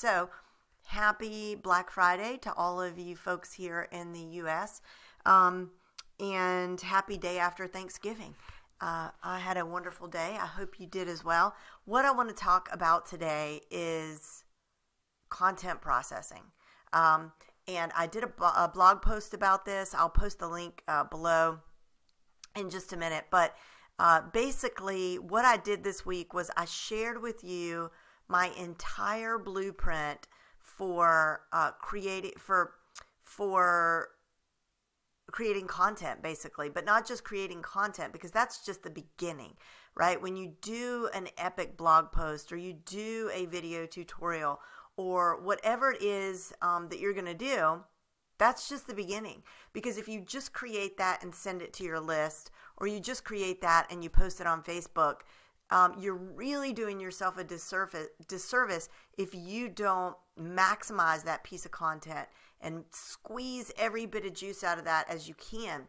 So, happy Black Friday to all of you folks here in the U.S. Um, and happy day after Thanksgiving. Uh, I had a wonderful day. I hope you did as well. What I want to talk about today is content processing. Um, and I did a, a, blog post about this. I'll post the link uh, below in just a minute. But uh, basically, what I did this week was I shared with you my entire blueprint for uh, creating for for creating content basically but not just creating content because that's just the beginning right? When you do an epic blog post or you do a video tutorial or whatever it is um, that you're going to do that's just the beginning. Because if you just create that and send it to your list or you just create that and you post it on facebook um, you're really doing yourself a disservice, disservice if you don't maximize that piece of content and squeeze every bit of juice out of that as you can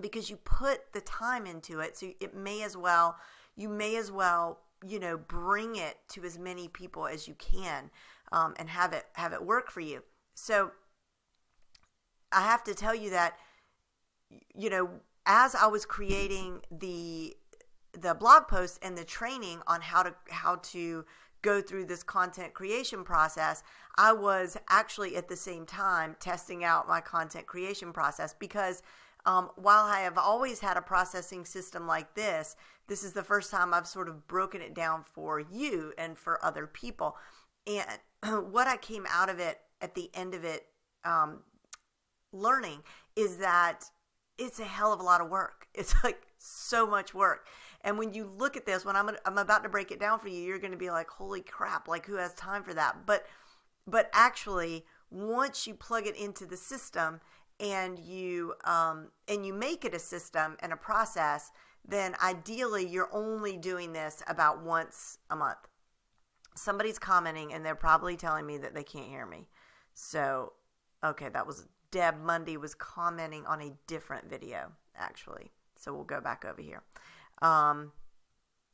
because you put the time into it. So it may as well you may as well you know bring it to as many people as you can um, and have it have it work for you. So i have to tell you that you know as i was creating the the blog post and the training on how to how to go through this content creation process, I was actually at the same time testing out my content creation process because um, while I have always had a processing system like this, this is the first time I've sort of broken it down for you and for other people. And what I came out of it at the end of it um, learning is that it's a hell of a lot of work. It's like so much work. And when you look at this, when I'm I'm about to break it down for you, you're going to be like, "Holy crap! Like who has time for that?" But but actually, once you plug it into the system and you um, and you make it a system and a process, then ideally you're only doing this about once a month. Somebody's commenting and they're probably telling me that they can't hear me. So, okay, that was Deb Mundy was commenting on a different video actually. So we'll go back over here. Um,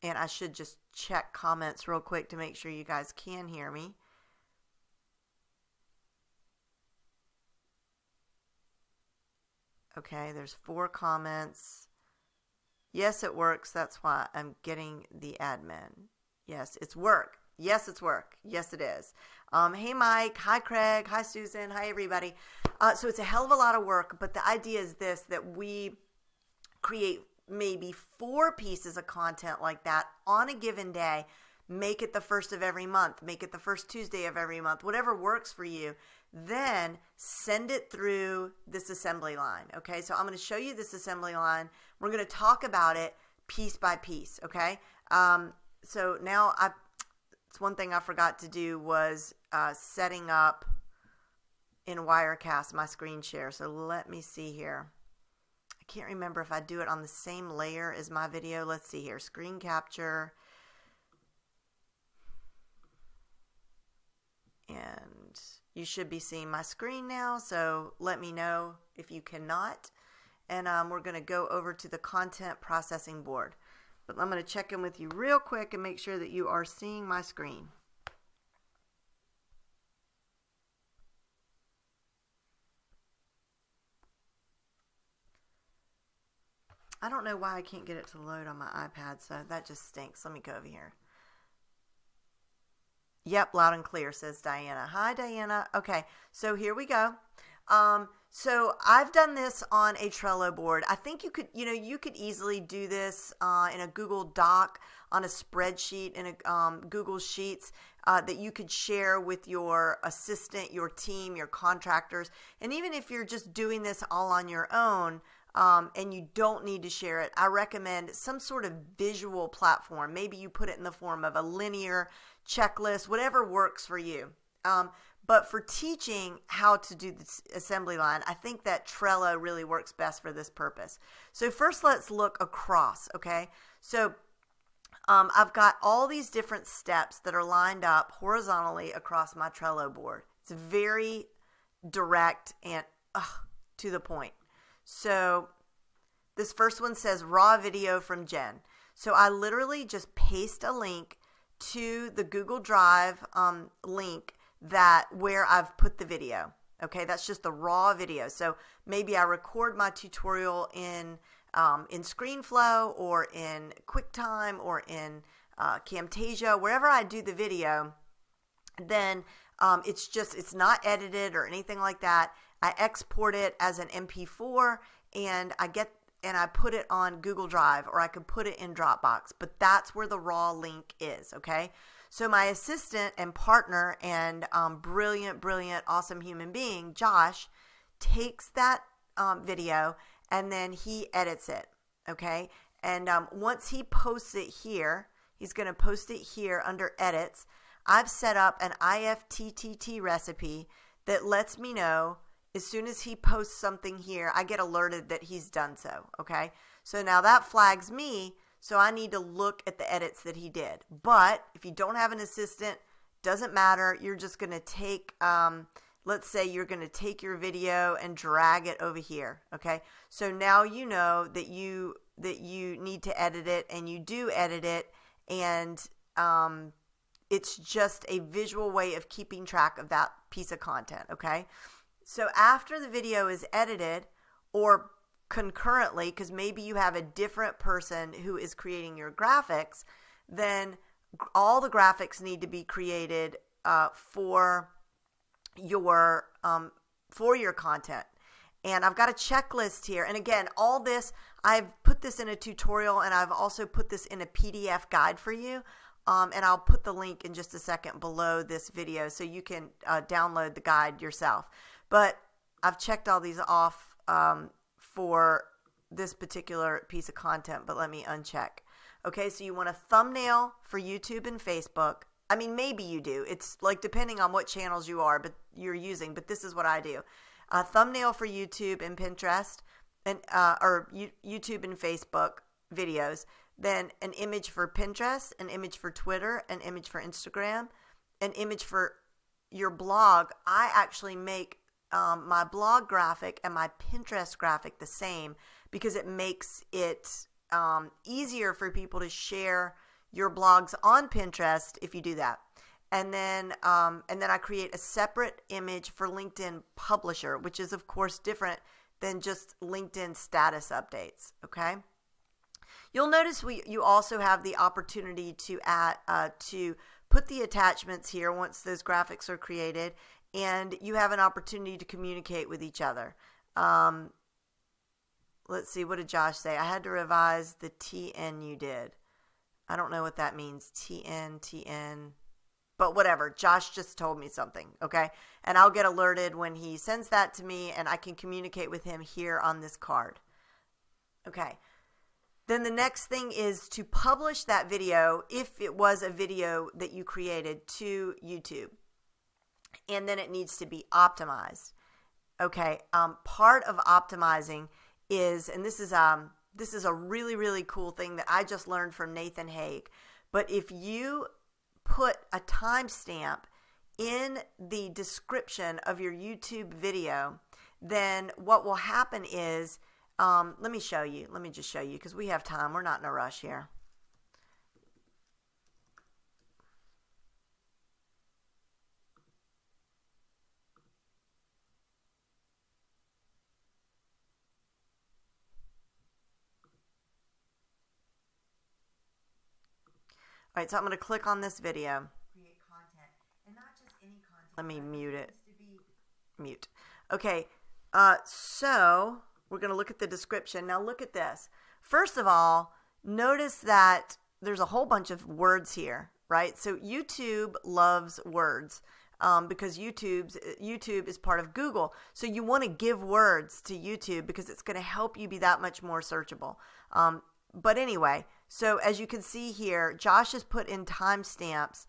and I should just check comments real quick to make sure you guys can hear me. Okay, there's four comments. Yes, it works. That's why I'm getting the admin. Yes, it's work. Yes, it's work. Yes, it is. Um, hey, Mike. Hi, Craig. Hi, Susan. Hi, everybody. Uh, so it's a hell of a lot of work, but the idea is this that we create maybe four pieces of content like that on a given day. Make it the first of every month, make it the first Tuesday of every month, whatever works for you. Then send it through this assembly line. Okay, so I'm going to show you this assembly line. We're going to talk about it piece by piece. Okay, um, so now I, it's one thing I forgot to do was uh, setting up in Wirecast my screen share. So let me see here can't remember if I do it on the same layer as my video. Let's see here. Screen capture. And you should be seeing my screen now. So let me know if you cannot. And um, we're going to go over to the content processing board. But I'm going to check in with you real quick and make sure that you are seeing my screen. I don't know why I can't get it to load on my iPad, so that just stinks. Let me go over here. Yep, loud and clear, says Diana. Hi, Diana. Okay, so here we go. Um, so I've done this on a Trello board. I think you could, you know, you could easily do this uh, in a Google Doc, on a spreadsheet, in a um, Google Sheets uh, that you could share with your assistant, your team, your contractors, and even if you're just doing this all on your own um, and you don't need to share it, I recommend some sort of visual platform. Maybe you put it in the form of a linear checklist, whatever works for you. Um, but for teaching how to do the assembly line, I think that Trello really works best for this purpose. So first, let's look across. Okay, so um, I've got all these different steps that are lined up horizontally across my Trello board. It's very direct and to the point. So this first one says raw video from Jen. So I literally just paste a link to the Google Drive um, link that where I've put the video. Okay, that's just the raw video. So maybe I record my tutorial in um, in ScreenFlow or in QuickTime or in uh, Camtasia, wherever I do the video, then um, it's just it's not edited or anything like that. I export it as an MP4 and I get and I put it on Google Drive or I could put it in Dropbox, but that's where the raw link is, okay? So my assistant and partner and um, brilliant, brilliant, awesome human being, Josh, takes that um, video and then he edits it, okay? And um, once he posts it here, he's going to post it here under edits. I've set up an IFTTT recipe that lets me know as soon as he posts something here, I get alerted that he's done so. Okay. So now that flags me. So I need to look at the edits that he did. But if you don't have an assistant, doesn't matter. You're just going to take, um, let's say you're going to take your video and drag it over here. Okay. So now you know that you, that you need to edit it and you do edit it. And, um, it's just a visual way of keeping track of that piece of content. Okay. So after the video is edited or concurrently, because maybe you have a different person who is creating your graphics, then all the graphics need to be created uh, for your um, for your content. And I've got a checklist here. And again, all this, I've put this in a tutorial and I've also put this in a PDF guide for you. Um, and I'll put the link in just a second below this video so you can uh, download the guide yourself. But I've checked all these off um, for this particular piece of content, but let me uncheck. Okay, so you want a thumbnail for YouTube and Facebook. I mean, maybe you do. It's like depending on what channels you are, but you're using. But this is what I do: a thumbnail for YouTube and Pinterest, and uh, or YouTube and Facebook videos. Then an image for Pinterest, an image for Twitter, an image for Instagram, an image for your blog. I actually make um, my blog graphic and my Pinterest graphic the same because it makes it um, easier for people to share your blogs on Pinterest if you do that. And then, um, and then I create a separate image for LinkedIn Publisher, which is of course different than just LinkedIn status updates. Okay. You'll notice we you also have the opportunity to add uh, to put the attachments here once those graphics are created and you have an opportunity to communicate with each other. Um, let's see, what did Josh say? I had to revise the TN you did. I don't know what that means. TN, TN. But whatever. Josh just told me something, okay? And I'll get alerted when he sends that to me and I can communicate with him here on this card. Okay. Then the next thing is to publish that video, if it was a video that you created, to YouTube and then it needs to be optimized. Okay, um, part of optimizing is, and this is um, this is a really really cool thing that I just learned from Nathan Hague. But if you put a timestamp in the description of your YouTube video, then what will happen is, um, let me show you. Let me just show you because we have time. We're not in a rush here. All right, so I'm going to click on this video. Create content, and not just any content. Let me mute it. Mute. Okay, uh, so we're going to look at the description. Now look at this. First of all, notice that there's a whole bunch of words here, right? So YouTube loves words. Um, because YouTube's YouTube is part of Google. So you want to give words to YouTube because it's going to help you be that much more searchable. Um, but anyway, so as you can see here, Josh has put in timestamps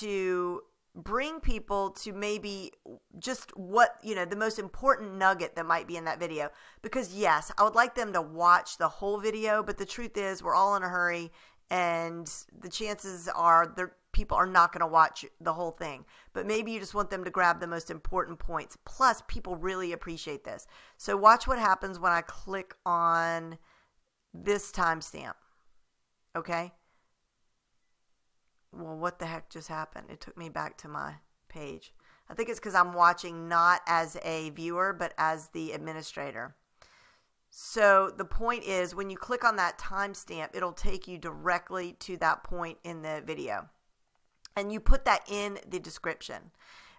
to bring people to maybe just what, you know, the most important nugget that might be in that video. Because yes, I would like them to watch the whole video, but the truth is we're all in a hurry and the chances are that people are not going to watch the whole thing. But maybe you just want them to grab the most important points. Plus, people really appreciate this. So watch what happens when I click on this timestamp. Okay? Well, what the heck just happened? It took me back to my page. I think it's because I'm watching not as a viewer, but as the administrator. So the point is, when you click on that timestamp, it'll take you directly to that point in the video. And you put that in the description.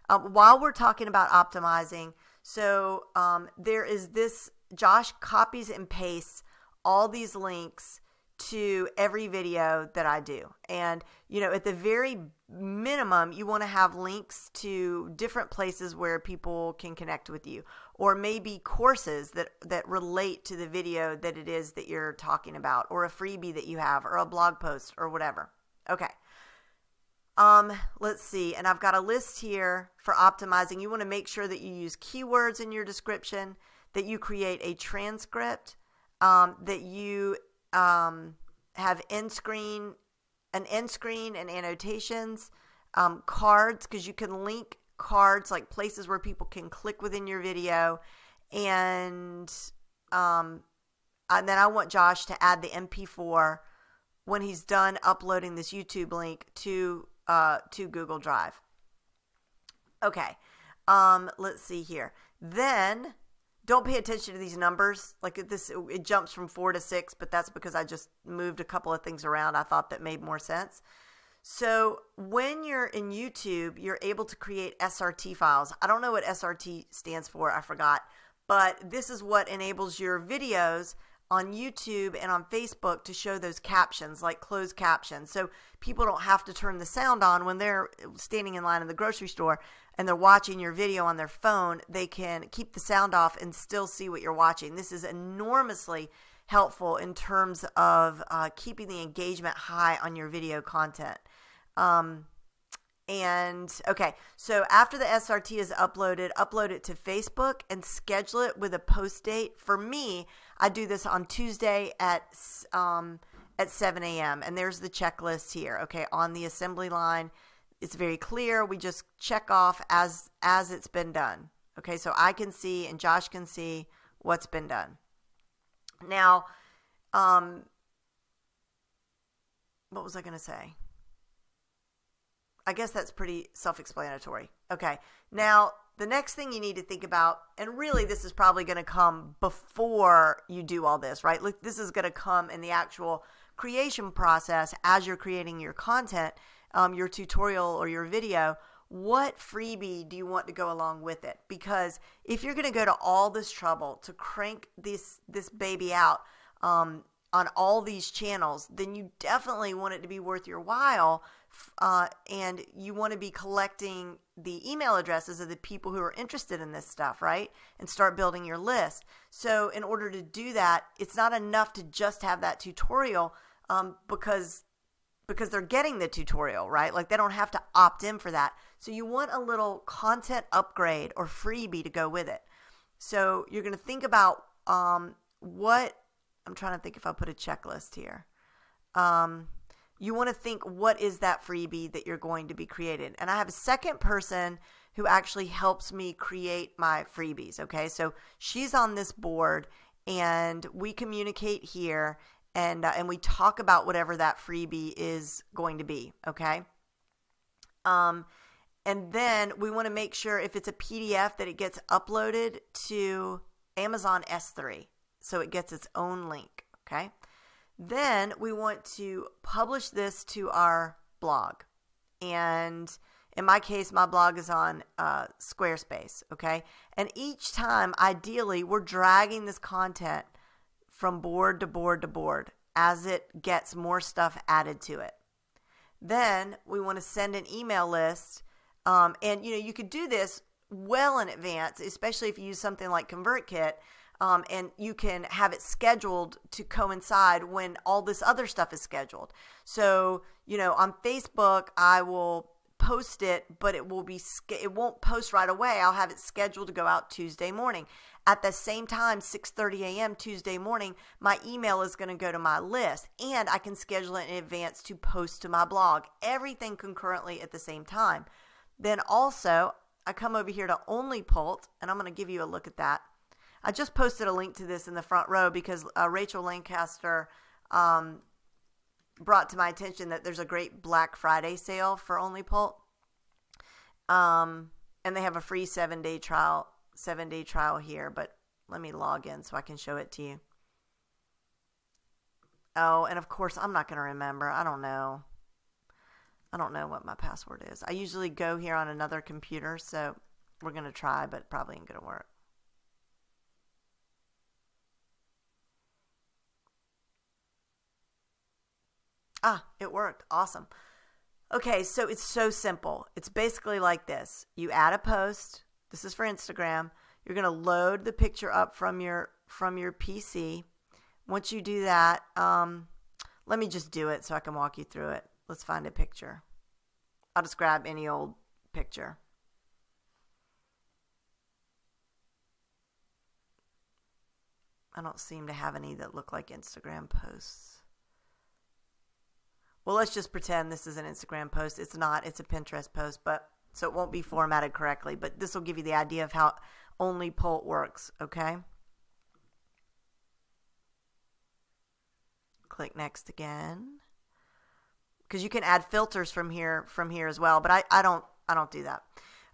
Um, while we're talking about optimizing, so um, there is this Josh copies and pastes all these links to every video that I do. And, you know, at the very minimum, you want to have links to different places where people can connect with you or maybe courses that, that relate to the video that it is that you're talking about or a freebie that you have or a blog post or whatever. Okay. Um, let's see. And I've got a list here for optimizing. You want to make sure that you use keywords in your description, that you create a transcript, um, that you um, have end screen, an end screen and annotations, um, cards, because you can link cards like places where people can click within your video. And, um, and then I want Josh to add the MP4 when he's done uploading this YouTube link to uh, to Google Drive. Okay, um, let's see here. Then don't pay attention to these numbers. Like this, it jumps from four to six, but that's because I just moved a couple of things around. I thought that made more sense. So when you're in YouTube, you're able to create SRT files. I don't know what SRT stands for. I forgot. But this is what enables your videos on YouTube and on Facebook to show those captions, like closed captions. So people don't have to turn the sound on when they're standing in line in the grocery store and they're watching your video on their phone. They can keep the sound off and still see what you're watching. This is enormously helpful in terms of uh, keeping the engagement high on your video content. Um, and okay, so after the SRT is uploaded, upload it to Facebook and schedule it with a post date. For me, I do this on Tuesday at um, at 7 a.m. And there's the checklist here. Okay, on the assembly line, it's very clear. We just check off as as it's been done. Okay, so I can see and Josh can see what's been done. Now, um, what was I going to say? I guess that's pretty self explanatory. Okay. Now, the next thing you need to think about, and really this is probably going to come before you do all this, right? This is going to come in the actual creation process as you're creating your content, um, your tutorial or your video. What freebie do you want to go along with it? Because if you're going to go to all this trouble to crank this this baby out um, on all these channels, then you definitely want it to be worth your while uh, and you want to be collecting the email addresses of the people who are interested in this stuff, right? And start building your list. So, in order to do that, it's not enough to just have that tutorial um, because because they're getting the tutorial, right? Like they don't have to opt in for that. So you want a little content upgrade or freebie to go with it. So you're going to think about um, what I'm trying to think if I put a checklist here. Um, you want to think what is that freebie that you're going to be creating. And I have a second person who actually helps me create my freebies. Okay, so she's on this board and we communicate here and uh, and we talk about whatever that freebie is going to be. Okay. Um, and then we want to make sure if it's a PDF that it gets uploaded to Amazon S3, so it gets its own link. Okay. Then we want to publish this to our blog. And in my case, my blog is on uh, Squarespace, okay? And each time, ideally, we're dragging this content from board to board to board as it gets more stuff added to it. Then we want to send an email list. Um, and, you know, you could do this well in advance, especially if you use something like ConvertKit um, and you can have it scheduled to coincide when all this other stuff is scheduled. So, you know, on Facebook, I will post it, but it will be it won't post right away. I'll have it scheduled to go out Tuesday morning. At the same time, 6:30 a.m. Tuesday morning, my email is going to go to my list, and I can schedule it in advance to post to my blog. Everything concurrently at the same time. Then also, I come over here to OnlyPult, and I'm going to give you a look at that. I just posted a link to this in the front row because uh, Rachel Lancaster um, brought to my attention that there's a great Black Friday sale for OnlyPult. Um, and they have a free seven day trial, seven day trial here. But let me log in so I can show it to you. Oh, and of course, I'm not going to remember. I don't know. I don't know what my password is. I usually go here on another computer, so we're going to try, but probably ain't going to work. Ah, it worked. Awesome. Okay, so it's so simple. It's basically like this. You add a post. This is for Instagram. You're going to load the picture up from your from your PC. Once you do that, um, let me just do it so I can walk you through it. Let's find a picture. I'll just grab any old picture. I don't seem to have any that look like Instagram posts. Well, let's just pretend this is an Instagram post. It's not, it's a Pinterest post, but so it won't be formatted correctly. But this will give you the idea of how OnlyPult works, okay? Click next again. Because you can add filters from here from here as well, but I, I don't I don't do that.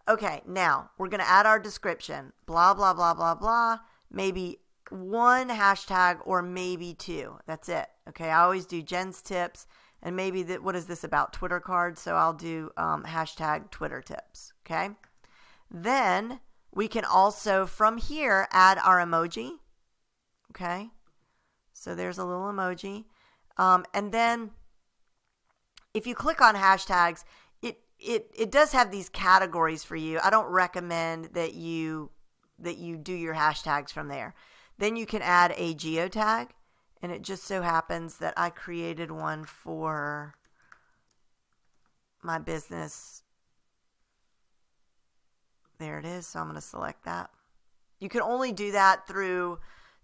Okay, now we're gonna add our description. Blah blah blah blah blah. Maybe one hashtag or maybe two. That's it. Okay, I always do Jen's tips and maybe that what is this about Twitter cards? So I'll do um, hashtag Twitter tips. Okay, then we can also from here add our emoji. Okay, so there's a little emoji, um, and then if you click on hashtags, it it it does have these categories for you. I don't recommend that you that you do your hashtags from there. Then you can add a geotag and it just so happens that I created one for my business. There it is. So I'm going to select that. You can only do that through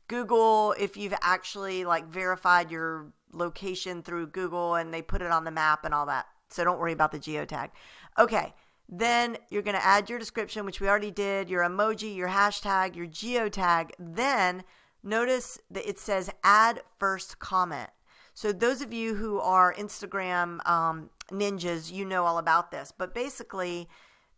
Google if you've actually like verified your location through Google and they put it on the map and all that. So don't worry about the geotag. Okay. Then you're going to add your description, which we already did, your emoji, your hashtag, your geotag. Then notice that it says add first comment. So those of you who are Instagram um, ninjas, you know all about this. But basically,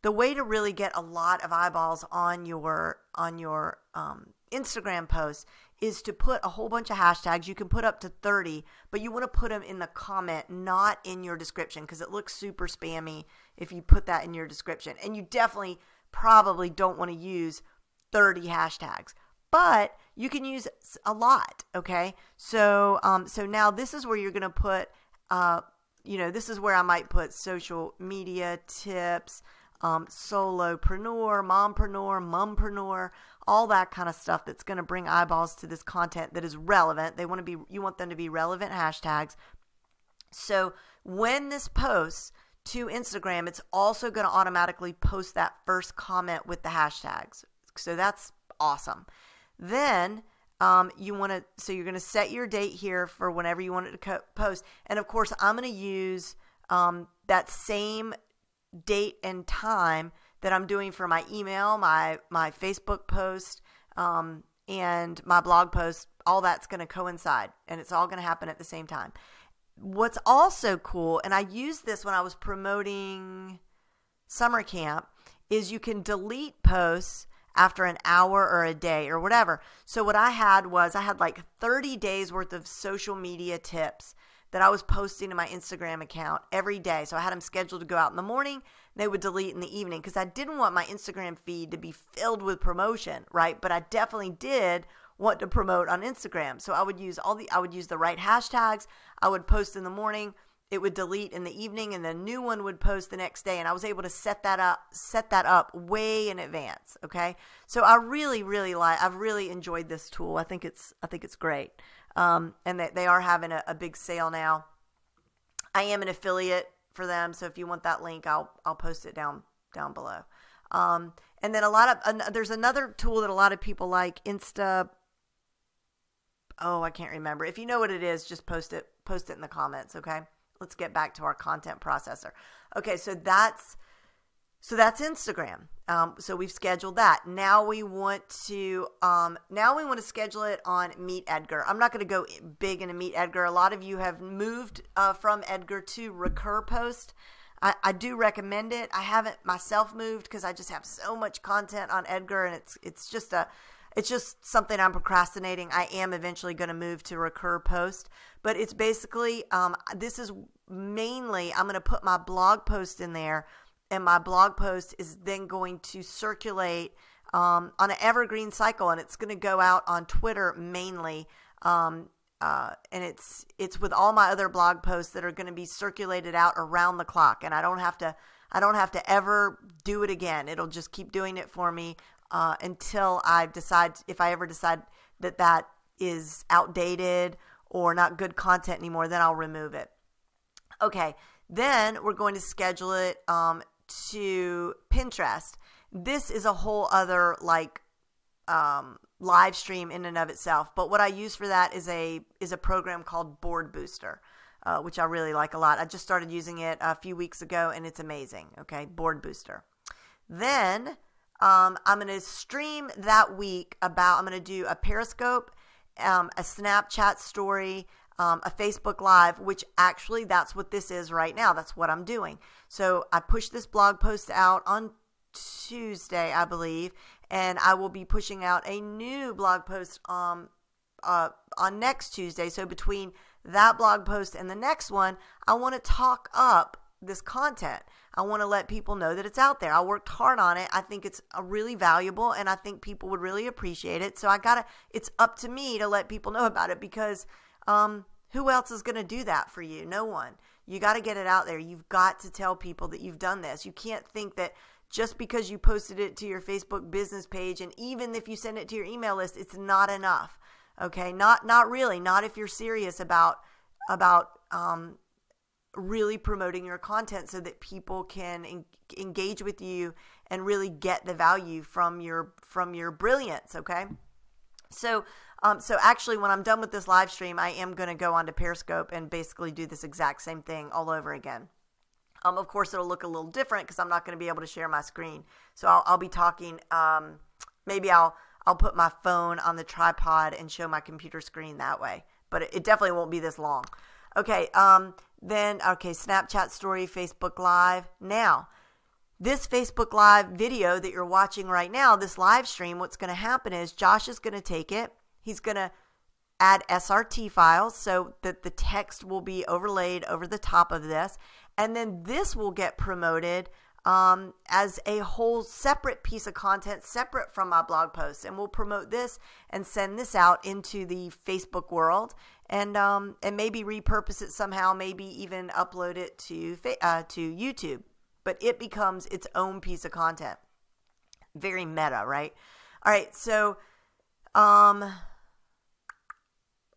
the way to really get a lot of eyeballs on your on your um, Instagram post is to put a whole bunch of hashtags. You can put up to 30, but you want to put them in the comment, not in your description, because it looks super spammy if you put that in your description. And you definitely probably don't want to use 30 hashtags but you can use a lot. Okay, so um, so now this is where you're going to put, uh, you know, this is where I might put social media tips, um, solopreneur, mompreneur, mumpreneur, all that kind of stuff that's going to bring eyeballs to this content that is relevant. They want to be, you want them to be relevant hashtags. So when this posts to Instagram, it's also going to automatically post that first comment with the hashtags. So that's awesome. Then um, you want to, so you're going to set your date here for whenever you want it to co- post. And of course, I'm going to use um, that same date and time that I'm doing for my email, my my Facebook post, um, and my blog post. All that's going to coincide, and it's all going to happen at the same time. What's also cool, and I used this when I was promoting summer camp, is you can delete posts after an hour or a day or whatever. So what I had was I had like 30 days worth of social media tips that I was posting to my Instagram account every day. So I had them scheduled to go out in the morning, they would delete in the evening because I didn't want my Instagram feed to be filled with promotion, right? But I definitely did want to promote on Instagram. So I would use all the I would use the right hashtags. I would post in the morning, it would delete in the evening and the new one would post the next day and I was able to set that up set that up way in advance okay? So I really really like I've really enjoyed this tool. I think it's I think it's great. Um, and they, they are having a, a big sale now. I am an affiliate for them so if you want that link I'll I'll post it down down below. Um, and then a lot of there's another tool that a lot of people like Insta oh I can't remember. If you know what it is just post it post it in the comments okay let's get back to our content processor. Okay, so that's so that's Instagram. Um, so we've scheduled that. Now we want to um, now we want to schedule it on Meet Edgar. I'm not going to go big into Meet Edgar. A lot of you have moved uh, from Edgar to Recur Post. I, I do recommend it. I haven't myself moved because I just have so much content on Edgar, and it's it's just a it's just something I'm procrastinating. I am eventually going to move to Recur Post, but it's basically um, this is mainly I'm going to put my blog post in there, and my blog post is then going to circulate um, on an evergreen cycle, and it's going to go out on Twitter mainly. Um, uh, and it's it's with all my other blog posts that are going to be circulated out around the clock, and I don't have to I don't have to ever do it again. It'll just keep doing it for me uh, until I decide if I ever decide that that is outdated or not good content anymore. Then I'll remove it. Okay, then we're going to schedule it um, to Pinterest. This is a whole other like um, live stream in and of itself. But what I use for that is a is a program called Board Booster. Uh, which I really like a lot. I just started using it a few weeks ago and it's amazing. Okay, Board Booster. Then um, I'm going to stream that week about, I'm going to do a Periscope, um, a Snapchat story, um, a Facebook Live, which actually that's what this is right now. That's what I'm doing. So I pushed this blog post out on Tuesday, I believe, and I will be pushing out a new blog post um, uh, on next Tuesday. So between that blog post and the next one, I want to talk up this content. I want to let people know that it's out there. I worked hard on it. I think it's really valuable and I think people would really appreciate it. So I got to it's up to me to let people know about it because um who else is going to do that for you? No one. You got to get it out there. You've got to tell people that you've done this. You can't think that just because you posted it to your Facebook business page and even if you send it to your email list, it's not enough. Okay? Not not really. Not if you're serious about about um really promoting your content so that people can en- engage with you and really get the value from your from your brilliance okay? So um, so actually when i'm done with this live stream i am going to go onto periscope and basically do this exact same thing all over again. Um, of course it'll look a little different because i'm not going to be able to share my screen. So i'll, I'll be talking um, maybe i'll i'll put my phone on the tripod and show my computer screen that way. But it, it definitely won't be this long. Okay um, then, okay, Snapchat story, Facebook Live. Now, this Facebook Live video that you're watching right now, this live stream, what's going to happen is Josh is going to take it. He's going to add SRT files so that the text will be overlaid over the top of this. And then this will get promoted um, as a whole separate piece of content, separate from my blog posts. And we'll promote this and send this out into the Facebook world and um, and maybe repurpose it somehow, maybe even upload it to uh, to YouTube. But it becomes its own piece of content. Very meta, right? All right, so um,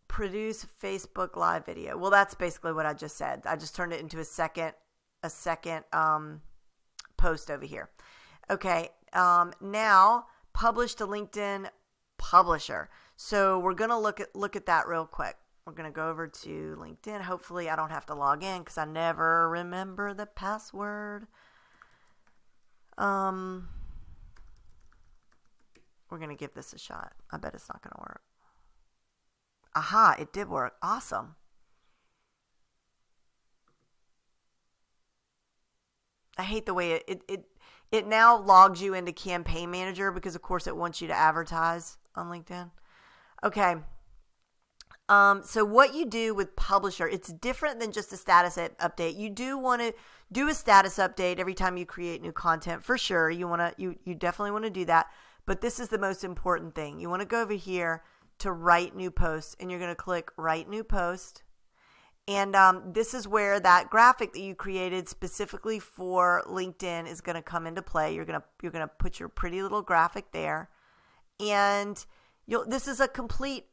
produce Facebook Live video. Well, that's basically what I just said. I just turned it into a second a second um, post over here. Okay, um, now publish to LinkedIn publisher. So we're gonna look at look at that real quick. We're going to go over to LinkedIn. Hopefully, I don't have to log in because I never remember the password. Um, we're going to give this a shot. I bet it's not going to work. Aha, it did work. Awesome. I hate the way it, it, it, it now logs you into Campaign Manager because, of course, it wants you to advertise on LinkedIn. Okay, um, so what you do with Publisher, it's different than just a status update. You do want to do a status update every time you create new content for sure. You want to you you definitely want to do that. But this is the most important thing. You want to go over here to write new posts, and you're going to click write new post. And um, this is where that graphic that you created specifically for LinkedIn is going to come into play. You're gonna you're gonna put your pretty little graphic there, and you'll. This is a complete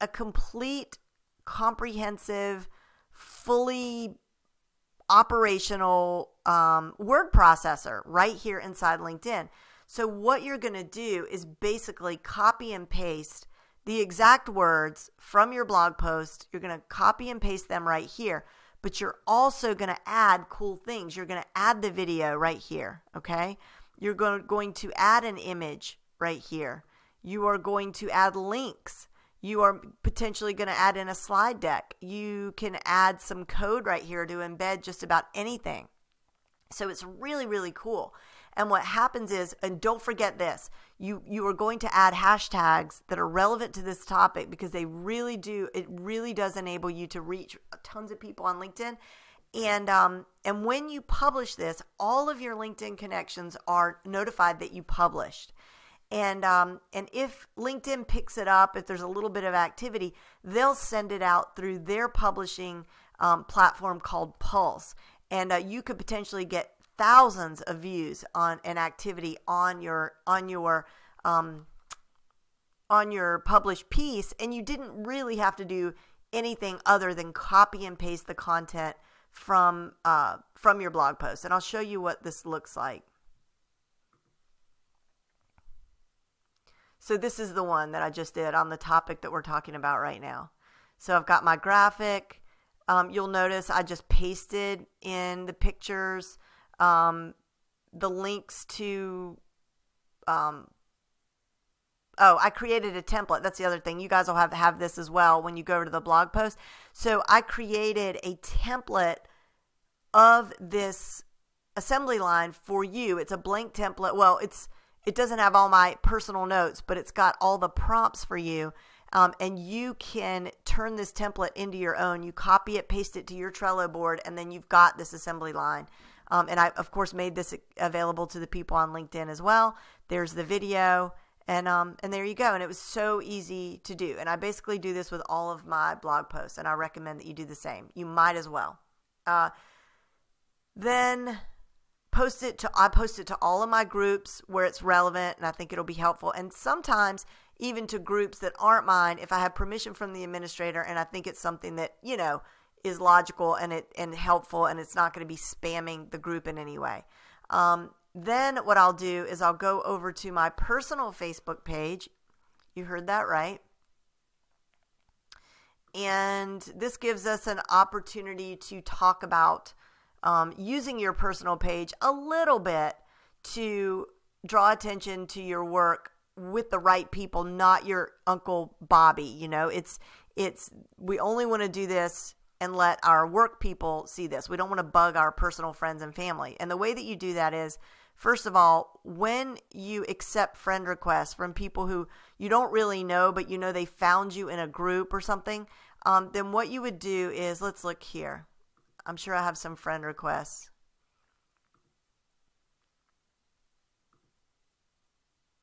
a complete, comprehensive, fully operational um, word processor right here inside LinkedIn. So, what you're going to do is basically copy and paste the exact words from your blog post. You're going to copy and paste them right here, but you're also going to add cool things. You're going to add the video right here, okay? You're going to add an image right here. You are going to add links you are potentially going to add in a slide deck. You can add some code right here to embed just about anything. So it's really, really cool. And what happens is, and don't forget this, you you are going to add hashtags that are relevant to this topic because they really do. It really does enable you to reach tons of people on LinkedIn. And um, and when you publish this, all of your LinkedIn connections are notified that you published. And um, and if LinkedIn picks it up, if there's a little bit of activity, they'll send it out through their publishing um, platform called Pulse, and uh, you could potentially get thousands of views on an activity on your on your um, on your published piece, and you didn't really have to do anything other than copy and paste the content from uh, from your blog post. And I'll show you what this looks like. So this is the one that I just did on the topic that we're talking about right now. So I've got my graphic. Um, you'll notice I just pasted in the pictures um, the links to um, oh i created a template. That's the other thing. You guys will have have this as well when you go over to the blog post. So i created a template of this assembly line for you. It's a blank template. Well it's it doesn't have all my personal notes but it's got all the prompts for you um, and you can turn this template into your own you copy it paste it to your trello board and then you've got this assembly line um, and I, of course, made this available to the people on LinkedIn as well. There's the video, and um, and there you go. And it was so easy to do. And I basically do this with all of my blog posts, and I recommend that you do the same. You might as well. Uh, then post it to I post it to all of my groups where it's relevant, and I think it'll be helpful. And sometimes even to groups that aren't mine, if I have permission from the administrator, and I think it's something that you know is logical and it and helpful and it's not going to be spamming the group in any way. Um, then what I'll do is I'll go over to my personal Facebook page. You heard that right. And this gives us an opportunity to talk about um, using your personal page a little bit to draw attention to your work with the right people, not your Uncle Bobby. You know, it's it's we only want to do this and let our work people see this. We don't want to bug our personal friends and family. And the way that you do that is, first of all, when you accept friend requests from people who you don't really know, but you know they found you in a group or something, um, then what you would do is, let's look here. I'm sure I have some friend requests.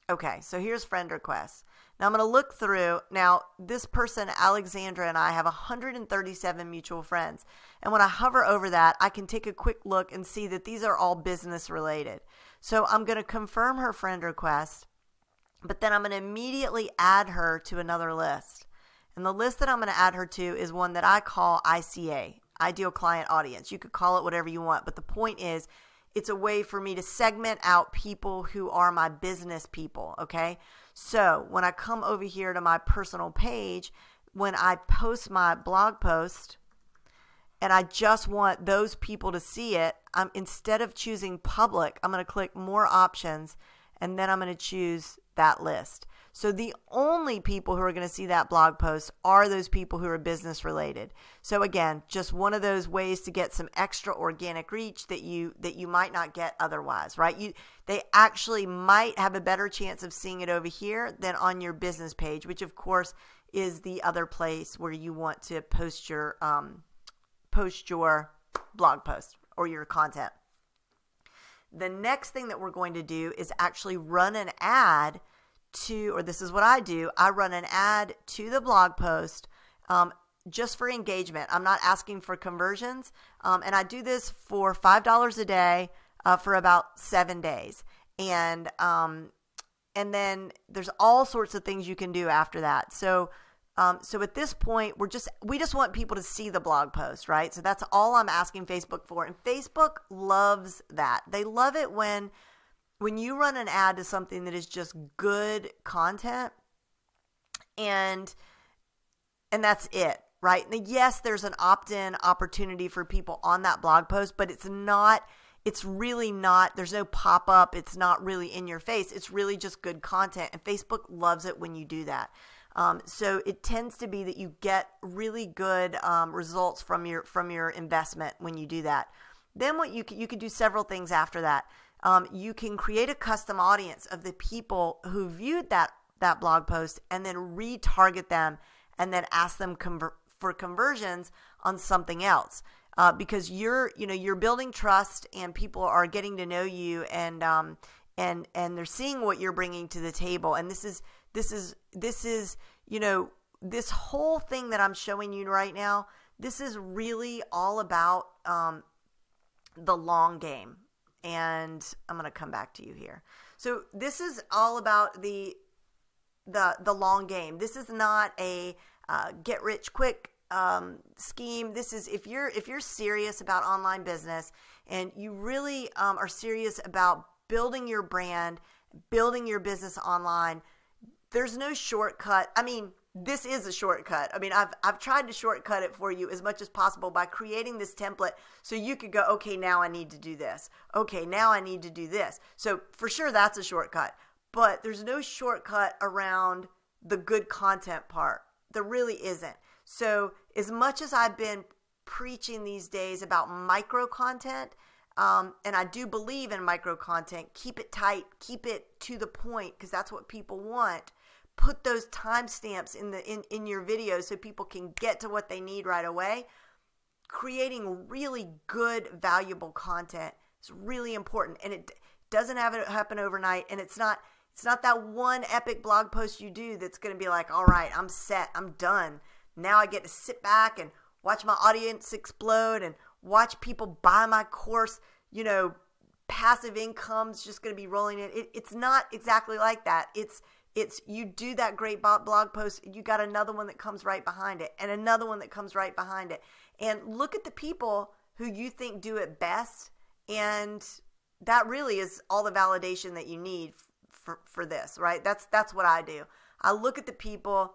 Okay, so here's friend requests. Now I'm going to look through. Now, this person, Alexandra, and I have 137 mutual friends. And when I hover over that, I can take a quick look and see that these are all business related. So I'm going to confirm her friend request, but then I'm going to immediately add her to another list. And the list that I'm going to add her to is one that I call ICA, Ideal Client Audience. You could call it whatever you want, but the point is, it's a way for me to segment out people who are my business people, okay? So when I come over here to my personal page, when I post my blog post, and I just want those people to see it, I'm instead of choosing public, I'm going to click more options and then I'm going to choose that list. So the only people who are going to see that blog post are those people who are business related. So again, just one of those ways to get some extra organic reach that you that you might not get otherwise, right? You they actually might have a better chance of seeing it over here than on your business page, which of course is the other place where you want to post your um, post your blog post or your content. The next thing that we're going to do is actually run an ad to, or this is what I do I run an ad to the blog post um, just for engagement. I'm not asking for conversions. Um, and I do this for $5 a day uh, for about seven days. And, um, and then there's all sorts of things you can do after that. So, um, so at this point, we're just we just want people to see the blog post, right? So that's all I'm asking Facebook for, and Facebook loves that. They love it when when you run an ad to something that is just good content and and that's it right? Now, yes there's an opt-in opportunity for people on that blog post but it's not it's really not there's no pop-up it's not really in your face. It's really just good content and facebook loves it when you do that. Um, so it tends to be that you get really good um, results from your from your investment when you do that. Then what you can, you can do several things after that. Um, you can create a custom audience of the people who viewed that that blog post and then retarget them and then ask them conver- for conversions on something else. Uh, because you're you know you're building trust and people are getting to know you and um, and and they're seeing what you're bringing to the table and this is this is this is you know this whole thing that I'm showing you right now this is really all about um, the long game and I'm going to come back to you here so this is all about the the the long game this is not a uh, get rich quick um, scheme. This is if you're if you're serious about online business and you really um, are serious about building your brand, building your business online. There's no shortcut. I mean, this is a shortcut. I mean, I've I've tried to shortcut it for you as much as possible by creating this template so you could go, okay, now I need to do this. Okay, now I need to do this. So for sure that's a shortcut. But there's no shortcut around the good content part. There really isn't. So, as much as I've been preaching these days about micro content, um, and I do believe in micro content, keep it tight, keep it to the point, because that's what people want. Put those timestamps in the in, in your videos so people can get to what they need right away. Creating really good, valuable content is really important, and it doesn't have it happen overnight. And it's not it's not that one epic blog post you do that's going to be like, all right, I'm set, I'm done. Now I get to sit back and watch my audience explode and watch people buy my course. You know, passive income's just going to be rolling in. It, it's not exactly like that. It's it's you do that great blog post, you got another one that comes right behind it, and another one that comes right behind it. And look at the people who you think do it best, and that really is all the validation that you need for, for this, right? That's that's what I do. I look at the people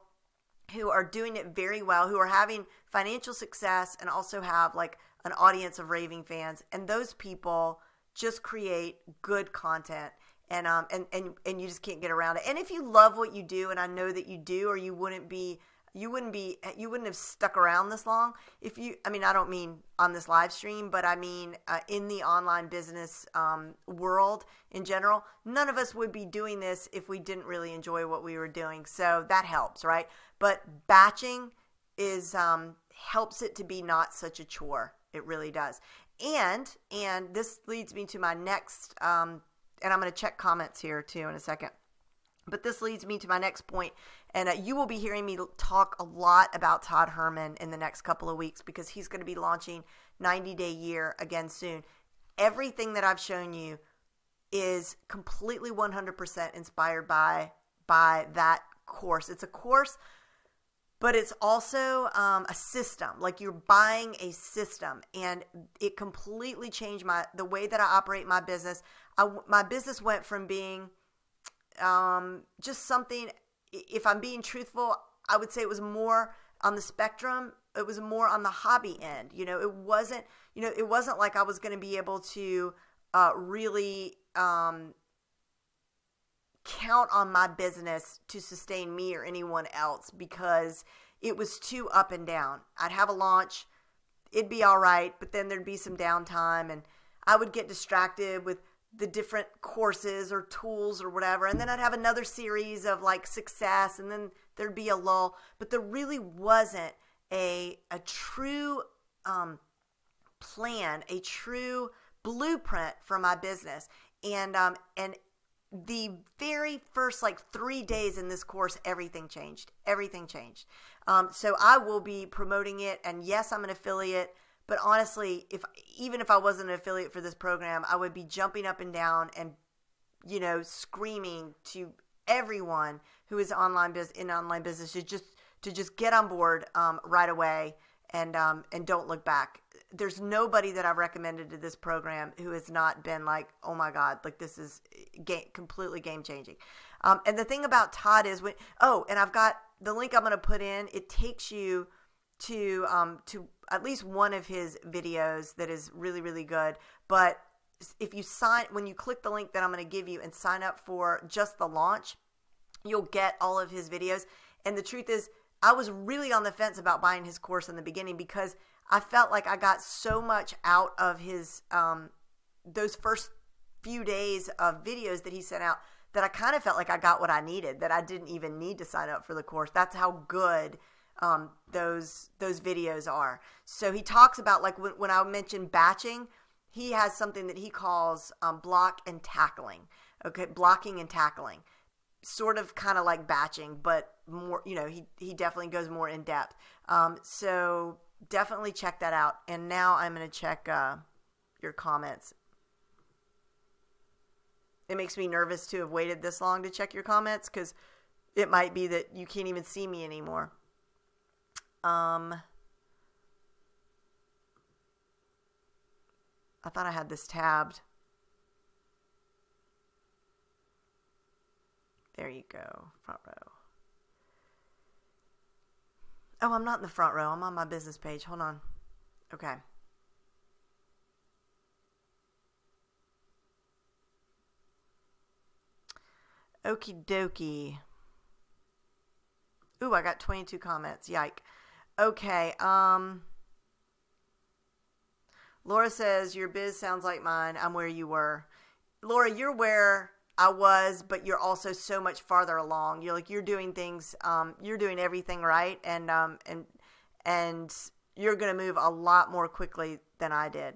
who are doing it very well, who are having financial success and also have like an audience of raving fans. And those people just create good content and um and, and and you just can't get around it. And if you love what you do, and I know that you do, or you wouldn't be you wouldn't be you wouldn't have stuck around this long. If you i mean i don't mean on this live stream but i mean uh, in the online business um, world in general none of us would be doing this if we didn't really enjoy what we were doing. So that helps right? But batching is um, helps it to be not such a chore. It really does. And and this leads me to my next um, and i'm going to check comments here too in a second but this leads me to my next point, and uh, you will be hearing me talk a lot about Todd Herman in the next couple of weeks because he's going to be launching 90 Day Year again soon. Everything that I've shown you is completely 100% inspired by by that course. It's a course, but it's also um, a system. Like you're buying a system, and it completely changed my the way that I operate my business. I, my business went from being um, just something. If I'm being truthful, I would say it was more on the spectrum. It was more on the hobby end. You know, it wasn't. You know, it wasn't like I was going to be able to uh, really um, count on my business to sustain me or anyone else because it was too up and down. I'd have a launch, it'd be all right, but then there'd be some downtime and I would get distracted with the different courses or tools or whatever. And then I'd have another series of like success and then there'd be a lull. But there really wasn't a, a true um, plan, a true blueprint for my business. And, um, and the very first like three days in this course, everything changed. Everything changed. Um, so I will be promoting it. And yes, I'm an affiliate. But honestly, if even if I wasn't an affiliate for this program, I would be jumping up and down and you know screaming to everyone who is online biz in online business to just to just get on board um, right away and um, and don't look back. There's nobody that I've recommended to this program who has not been like, oh my god, like this is game, completely game changing. Um, and the thing about Todd is when oh, and I've got the link I'm going to put in. It takes you to um, to at least one of his videos that is really really good. But if you sign when you click the link that I'm going to give you and sign up for just the launch, you'll get all of his videos. And the truth is, I was really on the fence about buying his course in the beginning because I felt like I got so much out of his um, those first few days of videos that he sent out that I kind of felt like I got what I needed. That I didn't even need to sign up for the course. That's how good um, those those videos are. So he talks about like when, when I mentioned batching, he has something that he calls um, block and tackling. Okay, blocking and tackling, sort of kind of like batching, but more. You know, he he definitely goes more in depth. Um, so definitely check that out. And now I'm going to check uh, your comments. It makes me nervous to have waited this long to check your comments because it might be that you can't even see me anymore. Um, I thought I had this tabbed. There you go, front row. Oh, I'm not in the front row. I'm on my business page. Hold on. Okay. Okie dokie. Ooh, I got 22 comments. Yike. Okay. Um. Laura says your biz sounds like mine. I'm where you were. Laura, you're where I was, but you're also so much farther along. You're like you're doing things, um, you're doing everything right, and um, and and you're going to move a lot more quickly than I did.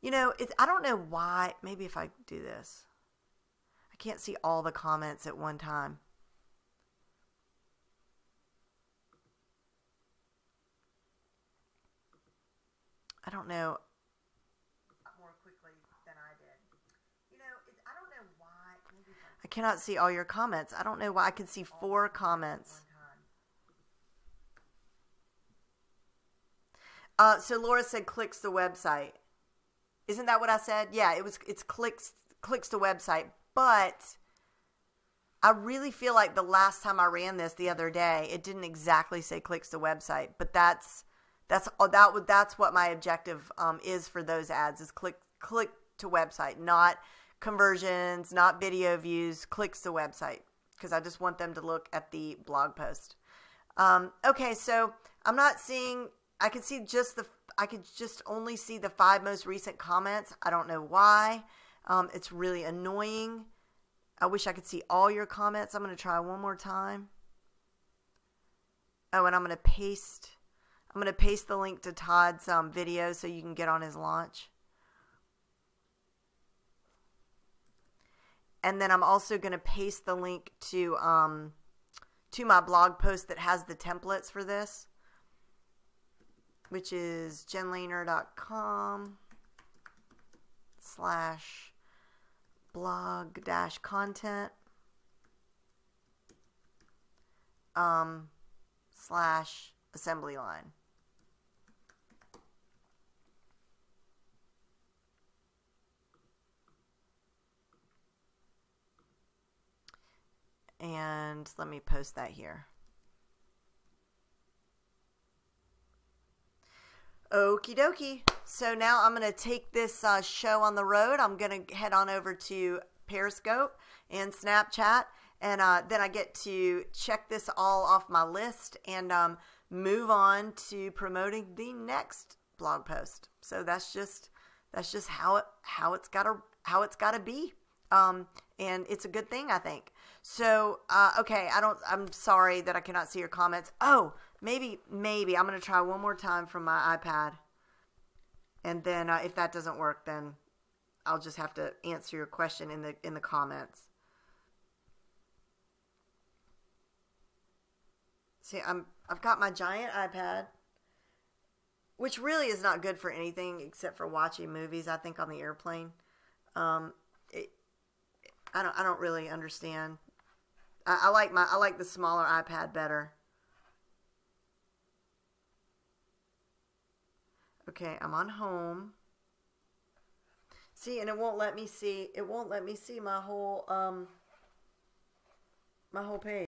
You know, it's, I don't know why. Maybe if I do this, I can't see all the comments at one time. I don't know. I cannot see all your comments. I don't know why I can see four comments. Uh, so Laura said clicks the website. Isn't that what I said? Yeah, it was. It's clicks clicks the website, but I really feel like the last time I ran this the other day, it didn't exactly say clicks the website, but that's that's uh, that would that's what my objective um, is for those ads is click click to website, not conversions, not video views, clicks the website because I just want them to look at the blog post. Um, okay, so I'm not seeing. I can see just the. I could just only see the five most recent comments. I don't know why. Um, it's really annoying. I wish I could see all your comments. I'm going to try one more time. Oh, and I'm going to paste. I'm going to paste the link to Todd's um, video so you can get on his launch. And then I'm also going to paste the link to um, to my blog post that has the templates for this, which is jenlehner.com slash blog dash content um, slash assembly line. And let me post that here. Okie dokie. So now I'm going to take this uh, show on the road. I'm going to head on over to Periscope and Snapchat, and uh, then I get to check this all off my list and um, move on to promoting the next blog post. So that's just that's just how it how it's got to how it's got to be. Um, and it's a good thing, I think. So, uh, okay, I don't. I'm sorry that I cannot see your comments. Oh, maybe, maybe I'm gonna try one more time from my iPad, and then uh, if that doesn't work, then I'll just have to answer your question in the in the comments. See, I'm I've got my giant iPad, which really is not good for anything except for watching movies. I think on the airplane. Um, it, I don't I don't really understand. I, I like my I like the smaller iPad better. Okay, I'm on home. See, and it won't let me see it won't let me see my whole um my whole page.